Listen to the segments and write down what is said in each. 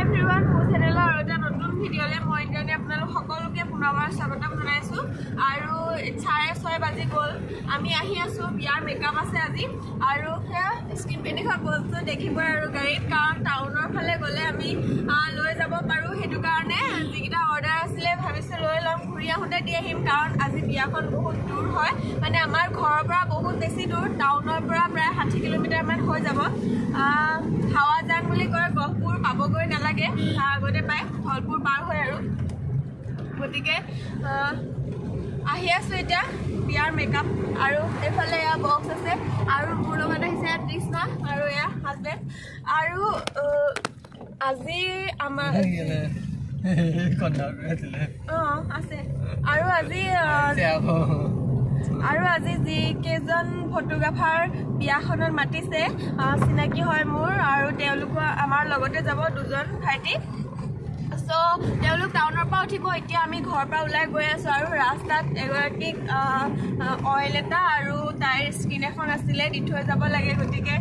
Everyone মোৰ চেনেলৰ আৰু এটা নতুন ভিডিঅ'লৈ মই ইণ্টাৰনেট আপোনালোক সকলোকে পুনৰবাৰ স্বাগতম জনাইছোঁ। আৰু চাৰে ছয় বাজি গ'ল। আমি আহি আছোঁ বিয়াৰ মেকআপ আছে আজি। আৰু সেয়া স্ক্ৰীন পেইণ্টিঙৰ বস্তু দেখিবই আৰু গাড়ীত কাৰণ টাউনৰ ফালে গ'লে আমি লৈ যাব পাৰোঁ সেইটো কাৰণে। যিকেইটা অৰ্ডাৰ আছিলে ভাবিছোঁ লৈ ল'ম। ঘূৰি আহোঁতে দি আহিম কাৰণ আজি বিয়াখন বহুত দূৰ হয়। মানে আমাৰ ঘৰৰ পৰা বহুত টাউনৰ পৰা প্ৰায় ষাঠি কিলোমিটাৰমান হৈ যাব। আহ, হাৱাজান বুলি কয় গহপুৰ পাবগৈ নালাগে। তাৰ আগতে পায় ধলপুৰ পাৰ হয় আৰু। গতিকে আহ, আছোঁ এতিয়া বিয়াৰ মেকআপ আৰু এইফালে এয়া বক্স আছে। আৰু মোৰ লগত আহিছে ইয়াত তৃষ্ণা আৰু এয়া হাজবেণ্ড আৰু আজি আমাৰ অঁ আছে। আৰু আজি আৰু আজি যিকেইজন ফটোগ্ৰাফাৰ বিয়াখনত মাতিছে চিনাকি হয় মোৰ আৰু তেওঁলোকৰ আমাৰ লগতে যাব দুজন ভাইটি। চ' তেওঁলোক টাউনৰ পৰা উঠিব এতিয়া আমি ঘৰৰ পৰা ওলাই গৈ আছোঁ আৰু ৰাস্তাত এগৰাকীক অইল এটা আৰু তাইৰ স্কিন এখন আছিলে দি থৈ যাব লাগে গতিকে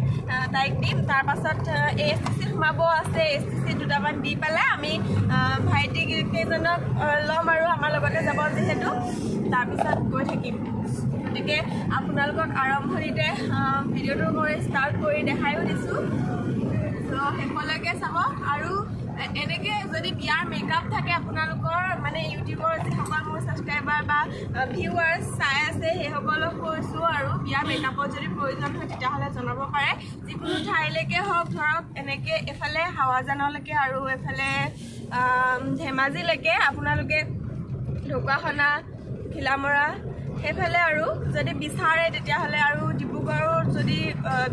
তাইক দিম। তাৰপাছত এ এছ টি চি সোমাব আছে। এ এছ টি চি দুটামান দি পেলাই আমি ভাইটি কেইজনক ল'ম আৰু আমাৰ লগতে যাব যিহেতু। তাৰপিছত গৈ থাকিম। গতিকে আপোনালোকক আৰম্ভণিতে ভিডিঅ'টো মই ষ্টাৰ্ট কৰি দেখায়ো দিছোঁ। চ' শেষলৈকে চাব আৰু এনেকে যদি বিয়াৰ মেকআপ থাকে আপোনালোকৰ মানে ইউটিউবৰ যিসকল মোৰ ছাবস্ক্ৰাইবাৰ বা ভিউৱাৰ্ছ চাই আছে সেইসকলক কৈছোঁ আৰু বিয়াৰ মেকআপৰ যদি প্ৰয়োজন হয় তেতিয়াহ'লে জনাব পাৰে। যিকোনো ঠাইলৈকে হওক ধৰক এনেকৈ এফালে হাৱাজানলৈকে আৰু এফালে ধেমাজিলৈকে আপোনালোকে ঢকুৱাখনা ঘিলামৰা সেইফালে আৰু যদি বিচাৰে তেতিয়াহ'লে আৰু ডিব্ৰুগড়ত যদি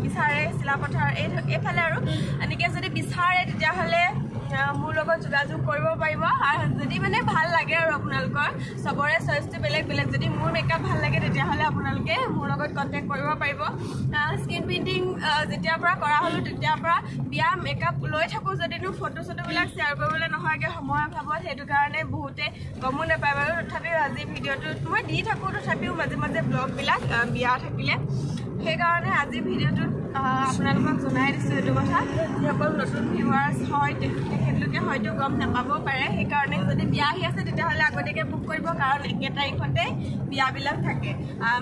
বিচাৰে চিলাপথাৰ এই এইফালে আৰু। এনেকৈ যদি বিচাৰে তেতিয়াহ'লে মোৰ লগত যোগাযোগ কৰিব পাৰিব আৰু যদি মানে ভাল লাগে আৰু আপোনালোকৰ চবৰে চইচটো বেলেগ বেলেগ। যদি মোৰ মেকআপ ভাল লাগে তেতিয়াহ'লে আপোনালোকে মোৰ লগত কণ্টেক্ট কৰিব পাৰিব। স্কিন পেইণ্টিং যেতিয়াৰ পৰা কৰা হ'লোঁ তেতিয়াৰ পৰা বিয়া মেকআপ লৈ থাকোঁ যদিনো ফটো চটোবিলাক শ্বেয়াৰ কৰিবলৈ নহয়গৈ সময়ৰ অভাৱত। সেইটো কাৰণে বহুতে গমো নাপায় বাৰু। তথাপিও আজি ভিডিঅ'টোত মই দি থাকোঁ তথাপিও মাজে মাজে ব্লগবিলাক বিয়া থাকিলে। সেইকাৰণে আজি ভিডিঅ'টোত আপোনালোকক জনাই দিছোঁ এইটো কথা। যিসকল নতুন ভিউৱাৰ্ছ হয় তেখেতলোকে হয়তো গম নাপাব পাৰে। সেইকাৰণে যদি বিয়া আহি আছে তেতিয়াহ'লে আগতীয়াকৈ বুক কৰিব কাৰণ একে তাৰিখতে বিয়াবিলাক থাকে।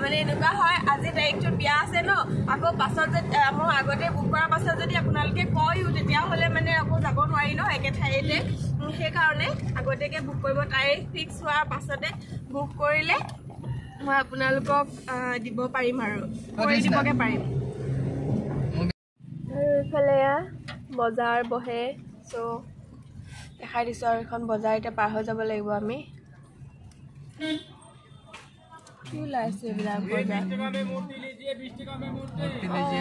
মানে এনেকুৱা হয় আজি তাৰিখটোত বিয়া আছে ন আকৌ পাছত যদি মই আগতে বুক কৰাৰ পাছত যদি আপোনালোকে কয়ো তেতিয়াহ'লে মানে আকৌ যাব নোৱাৰি ন একে ঠাইতে। সেইকাৰণে আগতীয়াকৈ বুক কৰিব। তাৰিখ ফিক্স হোৱাৰ পাছতে বুক কৰিলে মই আপোনালোকক আহ, দিব পাৰিম আৰু কৰি দিবগৈ পাৰিম আৰু এইফালে এয়া বজাৰ বহে চ' দেখাই দিছোঁ আৰু এখন বজাৰ এতিয়া পাৰ হৈ যাব লাগিব আমি কি ওলাইছে এইবিলাক বজাৰ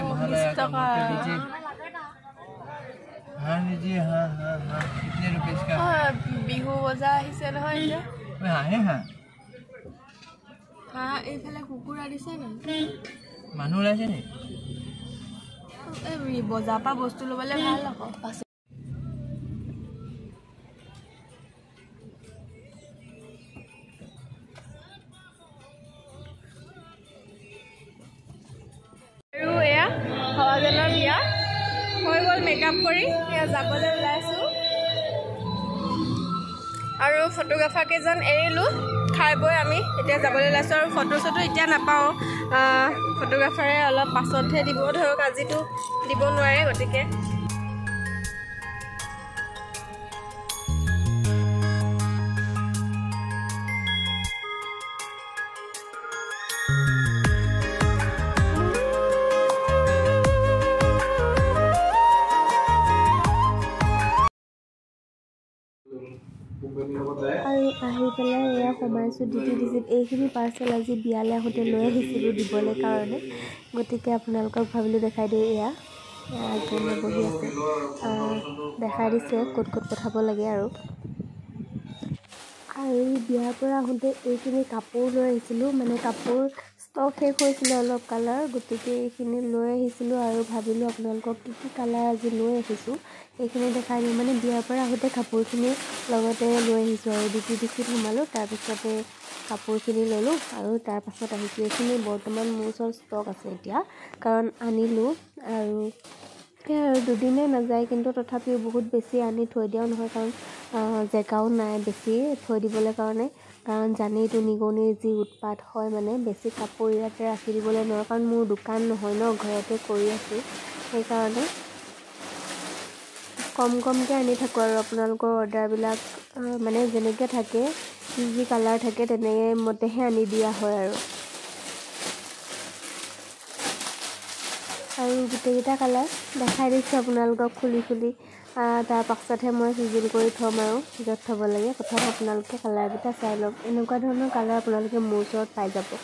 महालया का टका। मूर्ति लीजिए हाँ लीजिए हाँ हाँ हाँ कितने रुपए इसका অঁ, বিহু বজাৰ আহিছে নহয় এতিয়া ओए, हाँ है हाँ এইফালে কুকুৰা মানুহ ওলাইছে নি? এই বজাৰৰ পৰা বস্তু ল'বলৈ ভাল আকৌ পাছত আৰু এয়া হাৱাজানৰ বিয়া। হৈ গ'ল মেকআপ কৰি এয়া যাবলৈ ওলাইছোঁ। আৰু ফটোগ্ৰাফাৰ কেইজন এৰিলোঁ। খাই বৈ আমি। এতিয়া যাবলৈ ওলাইছোঁ আৰু ফটো চটো এতিয়া নাপাওঁ। ফটোগ্ৰাফাৰে অলপ পাছতহে দিব। ধৰক আজিতো দিব নোৱাৰে গতিকে। আৰু আহি পেলাই এয়া সোমাইছোঁ ডি টি ডি চিত এইখিনি পাৰ্চেল আজি বিয়ালৈ আহোঁতে লৈ আহিছিলোঁ দিবলৈ কাৰণে। গতিকে আপোনালোকক ভাবিলোঁ দেখাই দিওঁ এয়া। বহি আছে। দেখাই দিছে ক'ত ক'ত পঠাব লাগে আৰু। আৰু বিয়াৰ পৰা আহোঁতে এইখিনি কাপোৰ লৈ আহিছিলোঁ মানে কাপোৰ ষ্টক শেষ হৈছিলে অলপ কালাৰ গতিকে এইখিনি লৈ আহিছিলোঁ আৰু ভাবিলোঁ আপোনালোকক কি কি কালাৰ আজি লৈ আহিছোঁ। এইখিনি দেখাই দিওঁ মানে বিয়াৰ পৰা আহোঁতে কাপোৰখিনি লগতে লৈ আহিছোঁ আৰু ডি টি ডি চিত সোমালোঁ তাৰপিছতে কাপোৰখিনি ল'লোঁ আৰু তাৰপাছত আহিছোঁ এইখিনি বৰ্তমান মোৰ ওচৰত ষ্টক আছে এতিয়া। কাৰণ আনিলোঁ আৰু আৰু দুদিনে নাযায় কিন্তু তথাপিও বহুত বেছি আনি থৈ দিয়াও নহয় কাৰণ জেগাও নাই বেছি থৈ দিবলৈ কাৰণে। কাৰণ জানেইতো নিগনিৰ যি উৎপাত হয় মানে বেছি কাপোৰ ইয়াতে ৰাখি দিবলৈ নোৱাৰোঁ কাৰণ মোৰ দোকান নহয় ন ঘৰতে কৰি আছোঁ। সেইকাৰণে কম কমকৈ আনি থাকোঁ আৰু আপোনালোকৰ অৰ্ডাৰবিলাক মানে যেনেকৈ থাকে যি যি কালাৰ থাকে তেনেকৈ মতেহে আনি দিয়া হয় আৰু। গোটেইকেইটা কালাৰ দেখাই দিছোঁ আপোনালোকক খুলি খুলি। তাৰ পাছতহে মই চিজিল কৰি থ'ম আৰু য'ত থ'ব লাগে। প্ৰথম আপোনালোকে কালাৰকেইটা চাই লওক। এনেকুৱা ধৰণৰ কালাৰ আপোনালোকে মোৰ ওচৰত পাই যাব।